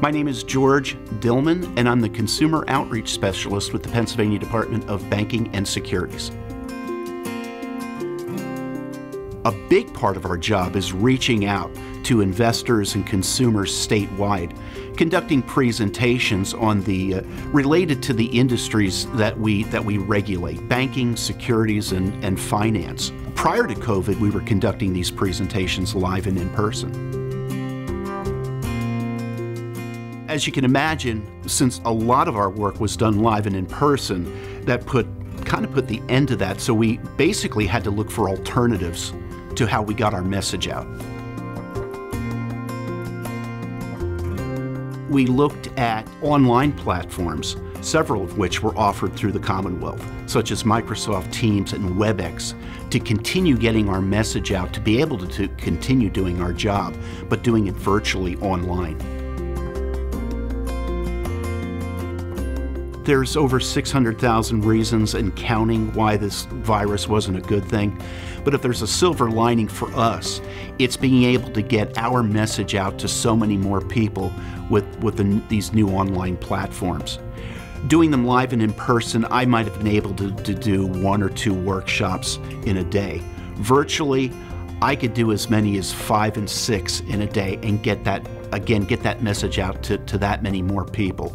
My name is George Dillman, and I'm the Consumer Outreach Specialist with the Pennsylvania Department of Banking and Securities. A big part of our job is reaching out to investors and consumers statewide, conducting presentations on the uh, related to the industries that we that we regulate, banking, securities, and, and finance. Prior to COVID, we were conducting these presentations live and in person. As you can imagine, since a lot of our work was done live and in person, that put kind of put the end to that. So we basically had to look for alternatives to how we got our message out. We looked at online platforms, several of which were offered through the Commonwealth, such as Microsoft Teams and WebEx, to continue getting our message out, to be able to, to continue doing our job, but doing it virtually online. There's over 600,000 reasons and counting why this virus wasn't a good thing. But if there's a silver lining for us, it's being able to get our message out to so many more people with, with the, these new online platforms. Doing them live and in person, I might have been able to, to do one or two workshops in a day. Virtually, I could do as many as five and six in a day and get that, again, get that message out to, to that many more people.